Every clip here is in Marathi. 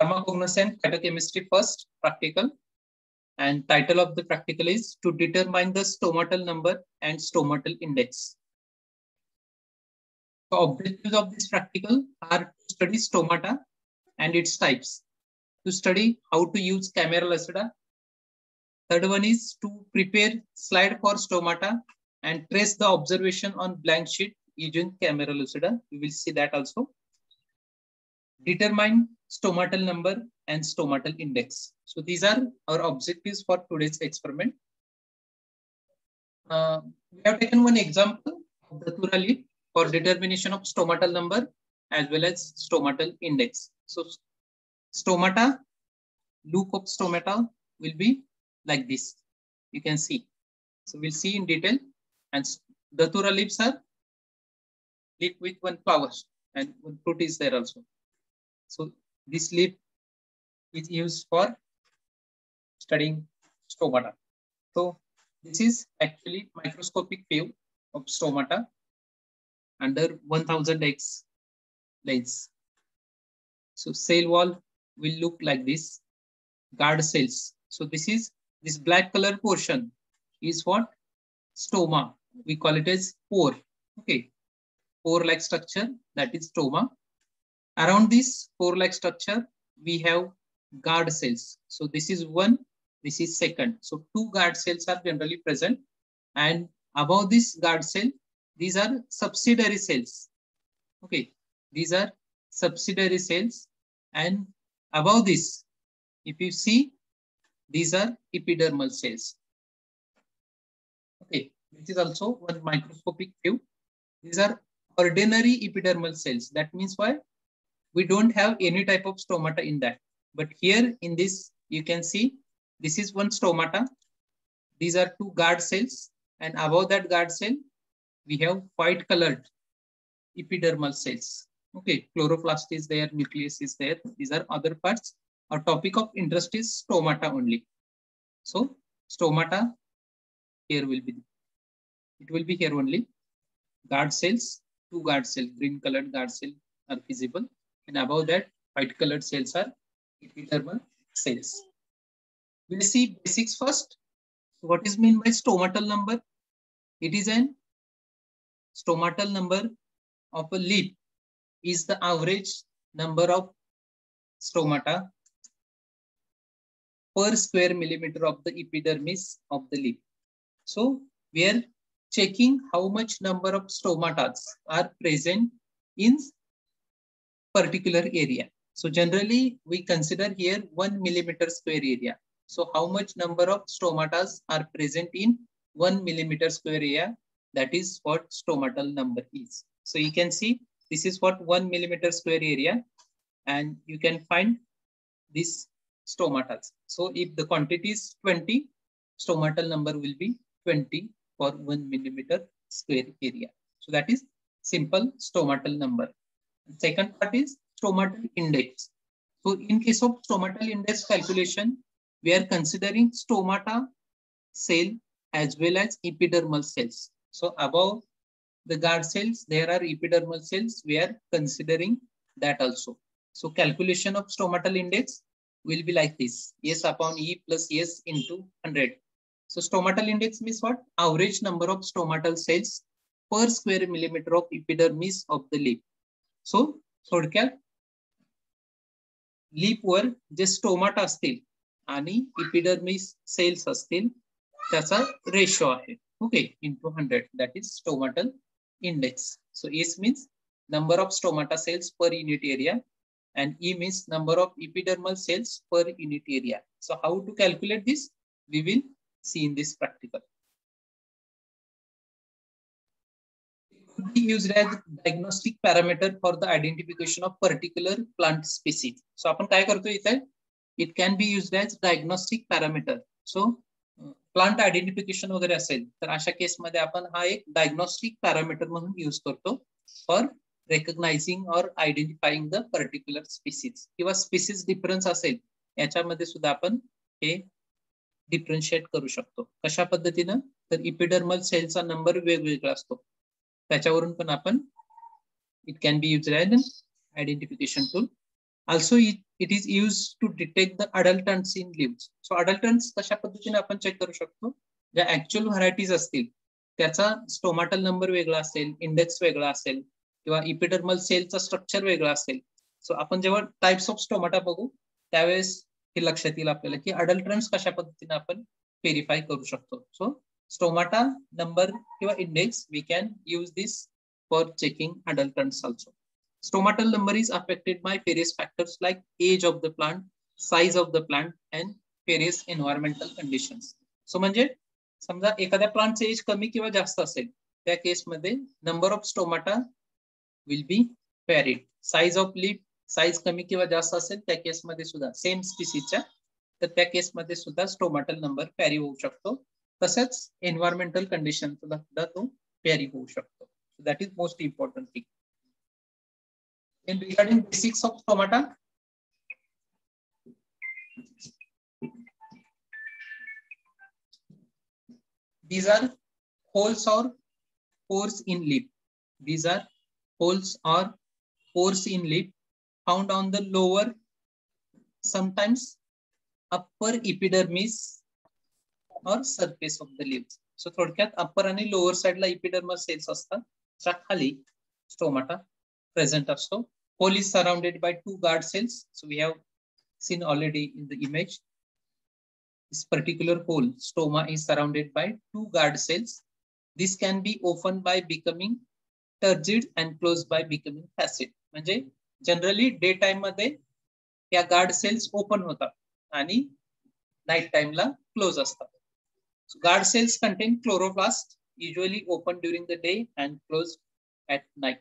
pharmacognosy and phytochemistry first practical. And title of the practical is to determine the stomatal number and stomatal index. The objectives of this practical are to study stomata and its types, to study how to use Camerylacida. Third one is to prepare slide for stomata and trace the observation on blank sheet using Camerylacida. We will see that also. Determine stomatal number and stomatal index. So these are our objectives for today's experiment. Uh, we have taken one example of the Datura leaf for determination of stomatal number as well as stomatal index. So stomata, loop of stomata will be like this. You can see. So we'll see in detail. And the Datura leaves are leaf with one flower and one fruit is there also. So this leaf is used for studying stomata. So this is actually microscopic view of stomata under 1000x lens. So cell wall will look like this, guard cells. So this is this black color portion is what? Stoma. We call it as pore. Okay. Pore-like structure, that is stoma. Around this pore-like structure, we have guard cells. So this is one, this is second. So two guard cells are generally present. And above this guard cell, these are subsidiary cells. Okay, these are subsidiary cells. And above this, if you see, these are epidermal cells. Okay, this is also one microscopic view. These are ordinary epidermal cells. That means why? We don't have any type of stomata in that. But here in this, you can see this is one stomata. These are two guard cells. And above that guard cell, we have white colored epidermal cells. Okay, chloroplast is there, nucleus is there. These are other parts. Our topic of interest is stomata only. So stomata here will be, it will be here only. Guard cells, two guard cells, green colored guard cell are visible. And above that, white colored cells are epidermal cells. We'll see basics first. What is meant by stomatal number? It is an stomatal number of a leaf is the average number of stomata per square millimeter of the epidermis of the leaf. So we are checking how much number of stomatas are present in particular area. So generally we consider here one millimeter square area. So how much number of stomatas are present in one millimeter square area that is what stomatal number is. So you can see this is what one millimeter square area and you can find this stomatas. So if the quantity is 20, stomatal number will be 20 for one millimeter square area. So that is simple stomatal number. Second part is stomatal index. So in case of stomatal index calculation, we are considering stomata cell as well as epidermal cells. So above the guard cells, there are epidermal cells. We are considering that also. So calculation of stomatal index will be like this. S upon E plus S into 100. So stomatal index means what? Average number of stomatal cells per square millimeter of epidermis of the leaf. So थोडक्यात लिप वर्ल्ड जे स्टोमाटा असतील आणि इपिडर्मिस सेल्स असतील त्याचा रेशो आहे. Okay into hundred that is stomatal index so is means number of stomata cells per unit area and इ मीस number of epidermal cells per unit area so how to calculate this we will seen this practical be used as diagnostic parameter for the identification of particular plant species. So आपण काय करतो इथे? It can be used as diagnostic parameter. So plant identification वगैरे असेल तर अशा केसमध्ये आपण हा एक डायग्नोस्टिक पॅरामीटर म्हणून यूज करतो for recognising or identifying the particular species किंवा स्पीसीज डिफरन्स असेल याच्यामध्ये सुद्धा आपण हे डिफरन्शिएट करू शकतो कशा पद्धतीनं तर इपिडर्मल सेलचा नंबर वेगवेगळा असतो त्याच्यावरून पण आपण it can be use as identification tool also it is use to detect the adulterants in leaves so adulterants कशा पद्धतीने आपण चेक करू शकतो? ज्या ऍक्च्युअल व्हरायटीज असतील त्याचा स्टोमाटल नंबर वेगळा असेल इंडेक्स वेगळा असेल किंवा इपिडर्मल सेलचा स्ट्रक्चर वेगळा असेल. सो आपण जेव्हा टाइप्स ऑफ स्टोमाटा बघू त्यावेळेस हे लक्षात येईल आपल्याला की अडल्टरन्स कशा पद्धतीने आपण व्हेरीफाय करू शकतो. सो स्टोमाटा नंबर किंवा index we can use this for checking adulterants also stomatal number is affected by various factors like age of the plant size of the plant and various environmental conditions. So म्हणजे समजा एखाद्या प्लांटचे एज कमी किंवा जास्त असेल त्या केसमध्ये number of stomata will be varied size of leaf size कमी किंवा जास्त असेल त्या केसमध्ये सुद्धा सेम स्पिसीच्या तर त्या केसमध्ये सुद्धा स्टोमाटल नंबर पॅरी होऊ शकतो. तसंच एन्व्हायरमेंटल कंडिशन सुद्धा तो पॅरी होऊ शकतो that is most important thing in regarding basics of stomata these are holes or pores in lip these are holes or pores in lip found on the lower, sometimes upper epidermis or surface of the leaves so थोडक्यात अप्पर आणि लोअर साइडला इपिडर्मल सेल्स असतात च्या खाली स्टोमाटा प्रेझेंट असतो hole is surrounded by two guard cells so we have seen already in the image this particular hole, stoma is surrounded by two guard cells. This can be opened by becoming turgid and closed by becoming facet. म्हणजे जनरली डे टाइममध्ये या गार्ड सेल्स ओपन होतात आणि नाईट टाइमला क्लोज असतात Guard cells contain chloroplast usually open during the day and closed at night.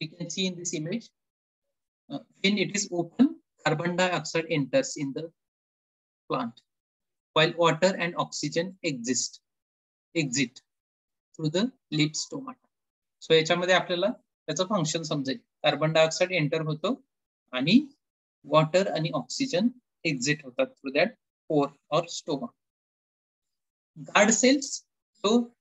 You can see in this image, uh, when it is open, carbon dioxide enters in the plant, while water and oxygen exist, exit through the lip stomata. So याच्यामध्ये आपल्याला त्याचं फंक्शन समजेल कार्बन डायऑक्साईड एंटर होतो आणि वॉटर आणि ऑक्सिजन एक्झिट होतात through that pore or stoma guard cells. So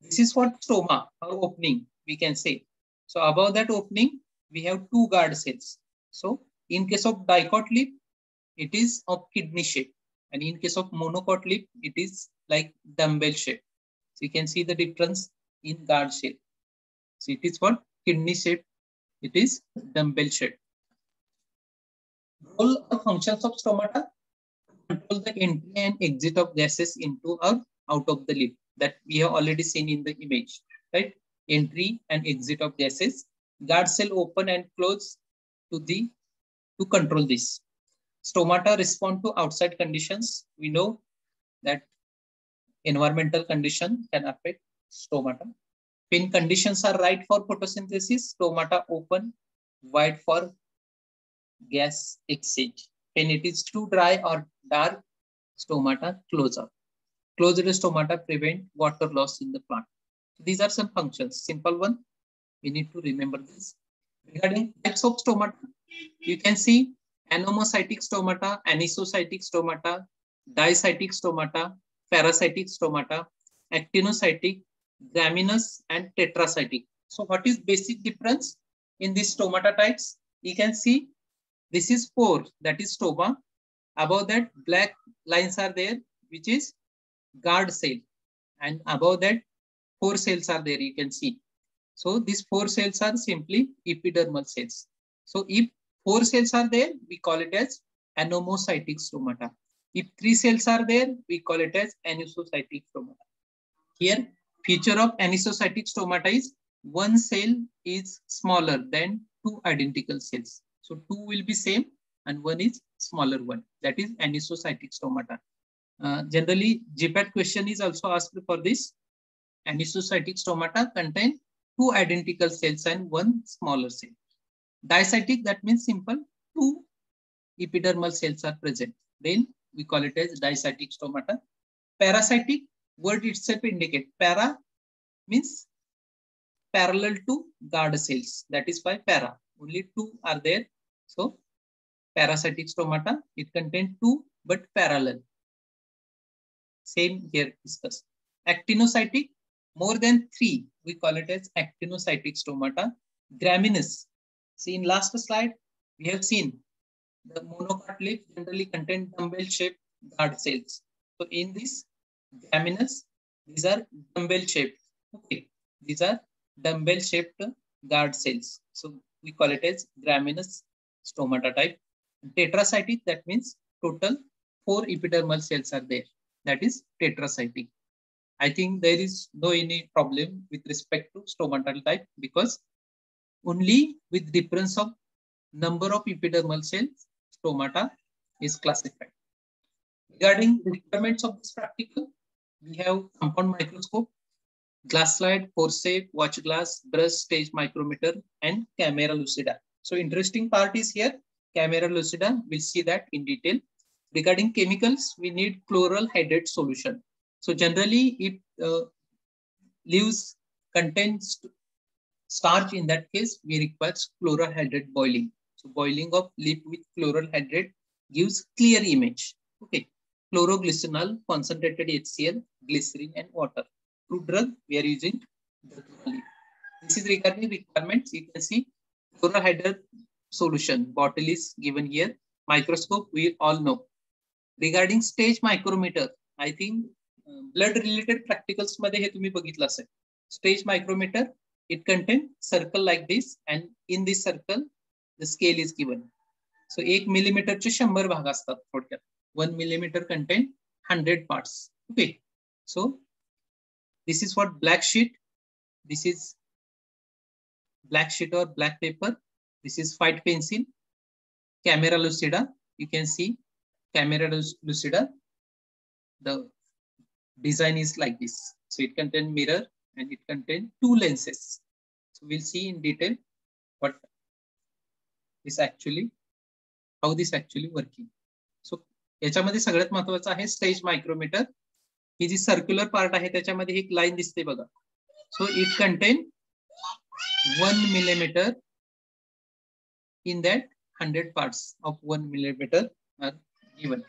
this is for stroma or opening, we can say. So above that opening, we have two guard cells. So in case of dicot leaf, it is of kidney shape. And in case of monocot leaf, it is like dumbbell shape. So you can see the difference in guard shape. So it is what kidney shape. It is dumbbell shape. Role or functions of stomata control the entry and exit of gases into our out of the lip that we have already seen in the image, right? Entry and exit of gases. Guard cell open and close to the to control this. Stomata respond to outside conditions. We know that environmental condition can affect stomata. When conditions are right for photosynthesis, stomata open wide for gas exchange. When it is too dry or dark, stomata close up. Closed stomata prevent water loss in the plant. These are some functions. Simple one. We need to remember this. Regarding types of stomata, you can see anomocytic stomata, anisocytic stomata, dicytic stomata, parasitic stomata, actinocytic, graminous, and tetracytic. So what is basic difference in these stomata types? You can see this is pore, that is stoma. Above that, black lines are there, which is guard cell. And above that four cells are there you can see. So these four cells are simply epidermal cells. So if four cells are there we call it as anomocytic stomata. If three cells are there we call it as anisocytic stomata. Here feature of anisocytic stomata is one cell is smaller than two identical cells. So two will be same and one is smaller one. That is anisocytic stomata uh, generally, GPAT question is also asked for this. Anisocytic stomata contain two identical cells and one smaller cell. Dicytic, that means simple, two epidermal cells are present. Then we call it as dicytic stomata. Parasitic, word itself indicate. Para means parallel to guard cells. That is why para. Only two are there. So parasitic stomata, it contains two but parallel. Same here discussed. Actinocytic, more than three, we call it as actinocytic stomata. Graminous. See in last slide, we have seen The monocot leaf generally contain dumbbell-shaped guard cells. So in this Gramineous, these are dumbbell-shaped. Okay, these are dumbbell-shaped guard cells. So we call it as Gramineous stomata type. Tetracytic, that means total four epidermal cells are there. That is tetracytic. I think there is no any problem with respect to stomatal type because only with difference of number of epidermal cells, stomata is classified. Regarding the requirements of this practical, we have compound microscope, glass slide, forceps, watch glass, brush stage micrometer, and camera lucida. So interesting part is here, camera lucida, we'll see that in detail. Regarding chemicals, we need chloral hydrate solution. So generally it uh, leaves contains starch in that case, we require chloral hydrate boiling. So boiling of leaf with chloral hydrate gives clear image. Okay, chloroglycinol, concentrated HCl, glycerin and water. To drug, we are using This is regarding requirements. You can see chloral hydrate solution. Bottle is given here. Microscope, we all know. Regarding stage micrometer I think blood related प्रॅक्टिकल्समध्ये हे तुम्ही बघितलं असेल. Stage micrometer it contain circle like this and in this circle the scale is given so एक मिलीमीटरचे शंभर भाग असतात थोडक्यात. One millimetre contain hundred parts okay so this is what black sheet this is black sheet or black paper this is white pencil camera lucida you can see camera lucida. The design is like this. So it contains mirror and it contains two lenses. So we'll see in detail what is actually, how this actually working. So याच्यामध्ये सगळ्यात महत्वाचं आहे स्टेज मायक्रोमीटर ही जी सर्क्युलर पार्ट आहे त्याच्यामध्ये एक लाईन दिसते बघा so it contain one millimetre in that 100 parts of 1 millimeter are given.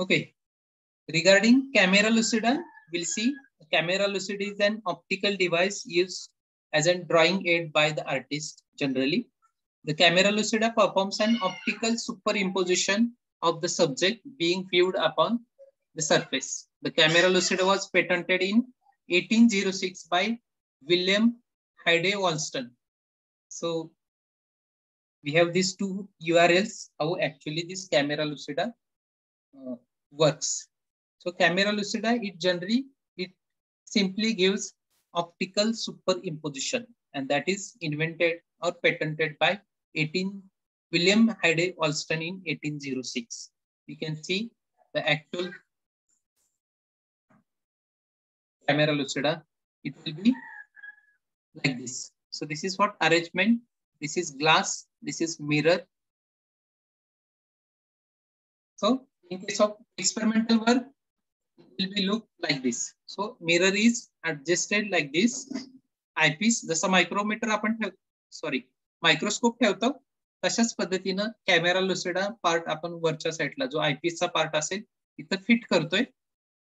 Okay. Regarding camera lucida, ah, we'll see camera lucida is an optical device used as a drawing aid by the artist generally. The camera lucida ah, performs an optical superimposition of the subject being viewed upon the surface. The camera lucida was patented in 1806 by William Hyde Wollaston. So we have these two URLs, how actually this camera lucida uh, works. So camera lucida, it generally, it simply gives optical superimposition and that is invented or patented by 18 William Hyde Wollaston in 1806. You can see the actual camera lucida. It will be like this. So this is what arrangement. This is glass. This is mirror. So in case of experimental work, it will be look like this. So mirror is adjusted like this. Eyepiece जसं मायक्रोमीटर आपण ठेव सॉरी मायक्रोस्कोप ठेवतो तशाच पद्धतीनं कॅमेरा लुसेडा पार्ट आपण वरच्या साईडला जो आयपीसचा पार्ट असेल इथं फिट करतोय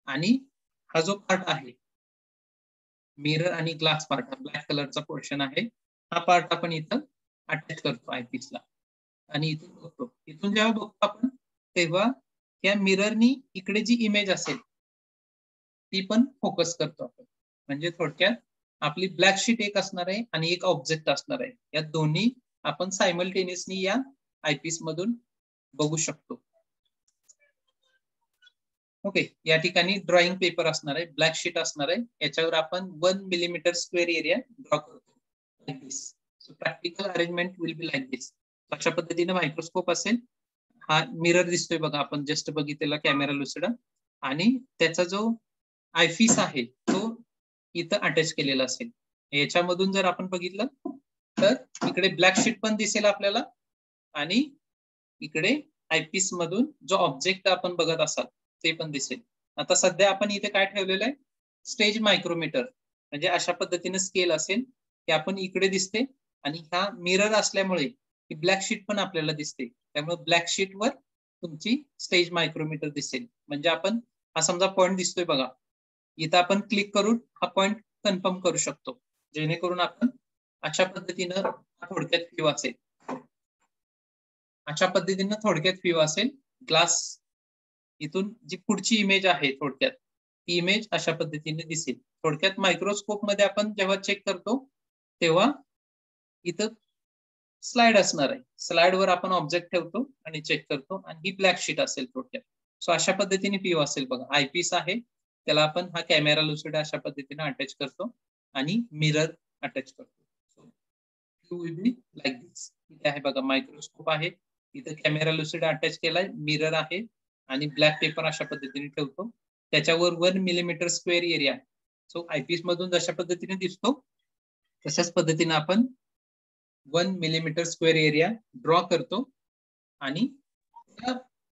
आणि हा जो पार्ट आहे मिरर आणि ग्लास पार्ट हा ब्लॅक कलरचा पोर्शन आहे. हा पार्ट आपण इथं अटॅच करतो आयपीसला आणि इथून बघतो. इथून जेव्हा बघतो आपण तेव्हा या मिररनी इकडे जी इमेज असेल ती पण फोकस करतो आपण. म्हणजे थोडक्यात आपली ब्लॅक शीट एक असणार आहे आणि एक ऑब्जेक्ट असणार आहे. या दोन्ही आपण सायमल्टेनियसली या आयपीस मधून बघू शकतो. ओके या ठिकाणी ड्रॉइंग पेपर असणार आहे ब्लॅक शीट असणार आहे. याच्यावर आपण one millimetre square area draw करतो. Like this so practical arrangement will be like this अशा पद्धतीने मायक्रोस्कोप असेल. हा मिरर दिसतोय बघा आपण जस्ट बघितलेला कॅमेरा लुसडा आणि त्याचा जो आयफिस आहे तो इथं अटॅच केलेला असेल. याच्यामधून जर आपण बघितलं तर इकडे ब्लॅक शीट पण दिसेल आपल्याला. आणि इकडे आयपीस मधून जो ऑब्जेक्ट आपण बघत असाल ते पण दिसेल. आता सध्या आपण इथे काय ठेवलेलं आहे? Stage micrometer. म्हणजे अशा पद्धतीने स्केल असेल की आपण इकडे दिसते आणि ह्या मिरर असल्यामुळे ब्लॅक शीट पण आपल्याला दिसते. त्यामुळे ब्लॅक शीट वर तुमची स्टेज मायक्रोमीटर दिसेल. म्हणजे आपण हा समजा पॉईंट दिसतोय बघा. इथं आपण क्लिक करून हा पॉईंट कन्फर्म करू शकतो. जेणेकरून आपण अशा पद्धतीनं थोडक्यात व्ह्यू असेल. अशा पद्धतीनं थोडक्यात व्ह्यू असेल. ग्लास इथून जी पुढची इमेज आहे थोडक्यात ती इमेज अशा पद्धतीने दिसेल. थोडक्यात मायक्रोस्कोपमध्ये आपण जेव्हा चेक करतो तेव्हा इथं स्लाइड असणार आहे. स्लाइड वर आपण ऑब्जेक्ट ठेवतो आणि चेक करतो आणि ही ब्लॅक शीट असेल थोडक्यात. सो अशा पद्धतीने पीओ असेल बघा. आयपीस आहे. त्याला आपण हा कॅमेरा लुसिड अशा पद्धतीने अटॅच करतो आणि मिरर अटॅच करतो. View will be like this इथे आहे बघा मायक्रोस्कोप आहे. इथं कॅमेरा लुसिड अटॅच केलाय. मिरर आहे. आणि ब्लॅक पेपर अशा पद्धतीने ठेवतो. त्याच्यावर one millimetre square area so eyepiece मधून जशा पद्धतीने दिसतो तशाच पद्धतीने आपण one millimetre square area draw करतो आणि त्या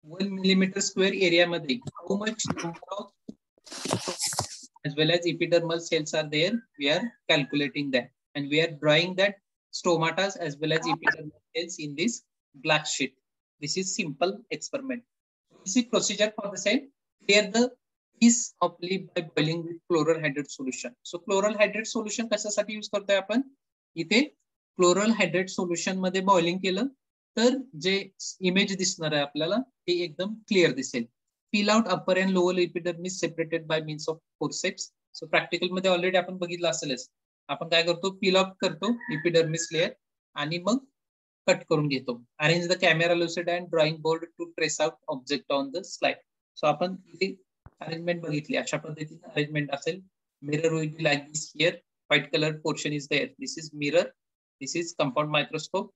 वन मिलीमीटर स्क्वेअर एरियामध्ये how much as well as epidermal cells are there we are calculating that and we are drawing that stomata as well as epidermal cells in this black sheet this is simple experiment This is procedure for the same. Clear the piece of leaf by boiling with chloral hydrate solution. So chloral hydrate solution कशासाठी यूज करतोय आपण इथे क्लोरल हायड्रेट सोल्युशनमध्ये बॉइलिंग केलं तर जे इमेज दिसणार आहे आपल्याला ते एकदम क्लिअर दिसेल peel out upper and lower epidermis separated by means of forceps. So प्रॅक्टिकलमध्ये already आपण बघितलं असेलच आपण काय करतो पील ऑफ करतो इपिडर्मिस लेअर आणि मग कट करून घेतो. Arrange the camera lucid and drawing board to trace out object on the slide so आपण इथे अरेंजमेंट बघितली? अशा पद्धतीने अरेंजमेंट असेल. Mirror will be like this here white colour portion is there this is mirror this is compound microscope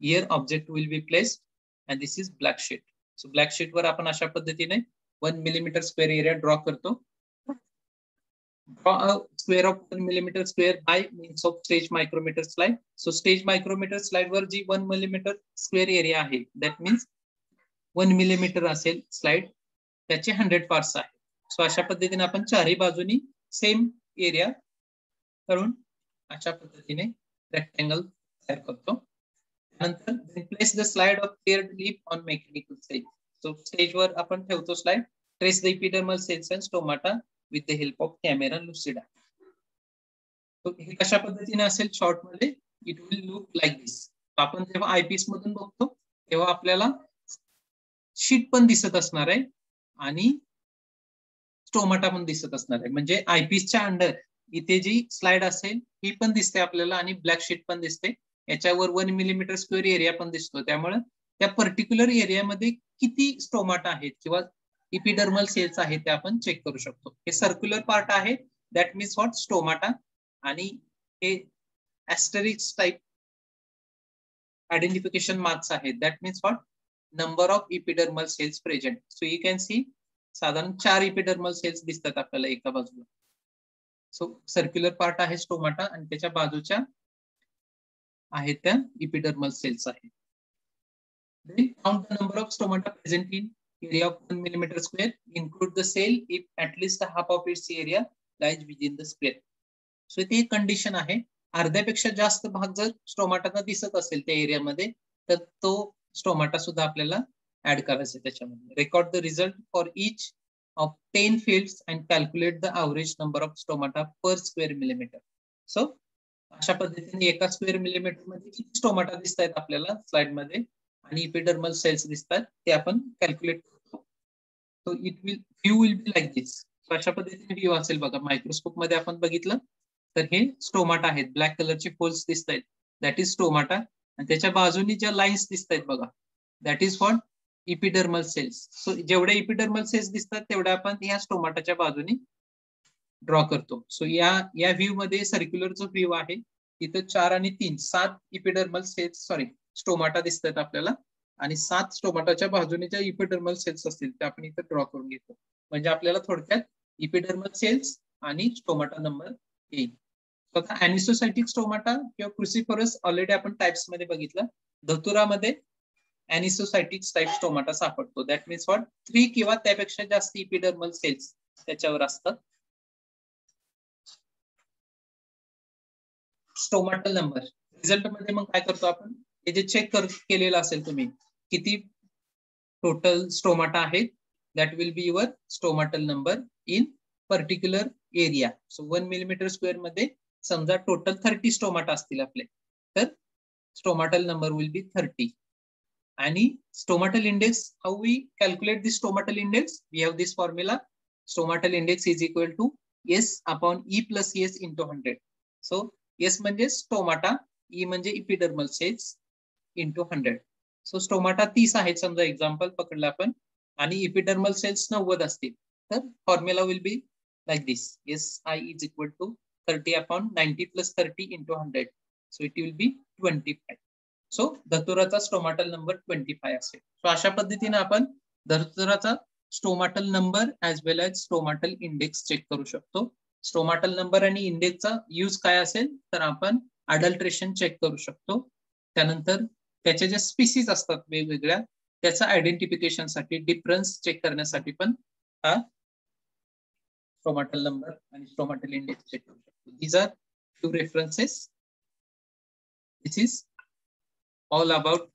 here object will be placed and this is black sheet so black sheet वर आपण अशा पद्धतीने one millimetre square area draw करतो. Draw a square of one millimetre square by means of stage micrometer slide so stage micrometer slide वर जी वन मिलीमीटर स्क्वेअर एरिया आहे. दॅट मीन्स वन मिलीमीटर असेल स्लाइड त्याचे हंड्रेड पार्ट्स आहे. सो अशा पद्धतीने आपण चारही बाजूनी सेम एरिया करून अशा पद्धतीने रेक्टँगल तयार करतो. नंतर place the slide of clear leap on mechanical size so स्टेजवर आपण ठेवतो slide trace the epidermal cells and stomata with the help of camera lucida हे कशा पद्धतीने असेल शॉर्टमध्ये? It will look like this आपण जेव्हा आयपीएस मधून बघतो तेव्हा आपल्याला शीट पण दिसत असणार आहे आणि स्टोमाटा पण दिसत असणार आहे. म्हणजे आयपीएसच्या अंडर इथे जी स्लाइड असेल ही पण दिसते आपल्याला आणि ब्लॅक शीट पण दिसते. याच्यावर वन मिलीमीटर स्क्वेअर एरिया पण दिसतो. त्यामुळे त्या पर्टिक्युलर एरियामध्ये किती स्टोमाटा आहेत किंवा इपिडर्मल सेल्स आहेत ते आपण चेक करू शकतो. हे सर्क्युलर पार्ट आहे दॅट मीन्स व्हॉट स्टोमाटा आणि हे ऍस्टरिक्स टाईप आयडेंटिफिकेशन मार्क्स आहेत. That means what number of epidermal cells present so you can see साधारण चार इपिडर्मल सेल्स दिसतात आपल्याला एका बाजूला. सो सर्क्युलर पार्ट आहे स्टोमाटा आणि त्याच्या बाजूच्या आहेत त्या इपिडर्मल सेल्स आहेत. Number of stomata present in area of 1 millimeter square. Include the cell if at least a half of its area lies within the square. So एक कंडिशन आहे अर्ध्यापेक्षा जास्त भाग जर स्टोमाटा दिसत असेल त्या एरियामध्ये तर तो स्टोमाटा सुद्धा आपल्याला ऍड करायचा त्याच्यामध्ये record the result for each of ten field and calculate the average number of stomata per square millimetre so अशा पद्धतीने एका स्क्वेअर मिलीमीटरमध्ये किती स्टोमाटा दिसत आहेत आपल्याला स्लाइडमध्ये आणि इपिडर्मल सेल्स दिसतात ते आपण कॅल्क्युलेट करतो. So it will view will be like this अशा पद्धतीने व्ह्यू असेल बघा मायक्रोस्कोपमध्ये आपण बघितलं तर हे स्टोमाटा आहेत. ब्लॅक कलरचे फोल्स दिसत आहेत दॅट इज स्टोमाटा आणि त्याच्या बाजूनी ज्या लाईन्स दिसत आहेत बघा that is for epidermal cells so जेवढ्या इपिडर्मल सेल्स दिसतात तेवढ्या आपण या स्टोमाटाच्या बाजूनी ड्रॉ करतो. सो या या व्ह्यू मध्ये सर्क्युलर जो व्ह्यू आहे तिथं चार आणि तीन सात इपिडर्मल सेल्स सॉरी स्टोमाटा दिसतात आपल्याला. आणि सात स्टोमाटाच्या बाजूने ज्या इपिडर्मल सेल्स असतील त्या आपण इथे ड्रॉ करून घेतो. म्हणजे आपल्याला थोडक्यात इपिडर्मल सेल्स आणि स्टोमाटा नंबर येईल आता अॅनिसोसायटिक स्टोमाटा किंवा क्रुसिफरस ऑलरेडी आपण टाइप्समध्ये बघितलं. धतुरामध्ये अॅनिसोसायटिक टाइप स्टोमाटा सापडतो. दॅट मीन्स वॉट थ्री किंवा त्यापेक्षा जास्त इपिडर्मल सेल्स त्याच्यावर असतात. स्टोमाटल नंबर रिझल्टमध्ये मग काय करतो आपण? हे जे चेक कर केलेलं असेल तुम्ही किती टोटल स्टोमाटा आहेत that will be your stomatal number in particular area so one millimetre स्क्वेअरमध्ये समजा टोटल थर्टी स्टोमाटा असतील आपले तर stomatal number will be thirty आणि stomatal index how we calculate this stomatal index we have this formula stomatal index is equal to S upon E plus S into hundred so S म्हणजे स्टोमाटा ई म्हणजे epidermal cells into hundred so stomata तीस आहेत समजा एक्झाम्पल पकडलं आपण. आणि इपिडर्मल सेल्स नव्वद असतील. तर formula will be like this S I is equal to thirty upon ninety plus thirty into hundred so it will be twenty five so धतुराचा stomatal number twenty five असेल. सो अशा पद्धतीने आपण धतुराचा stomatal number as well as stomatal index check करू शकतो. स्टोमाटल नंबर आणि इंडेक्सचा यूज काय असेल? तर आपण अडल्ट्रेशन चेक करू शकतो. त्यानंतर त्याच्या ज्या स्पीसीज असतात वेगवेगळ्या त्याचा आयडेंटिफिकेशनसाठी डिफरन्स चेक करण्यासाठी पण हा स्टोमॅटल नंबर आणि स्टोमॅटल इंडेक्स चेक करू शकतो. These are two references this is all about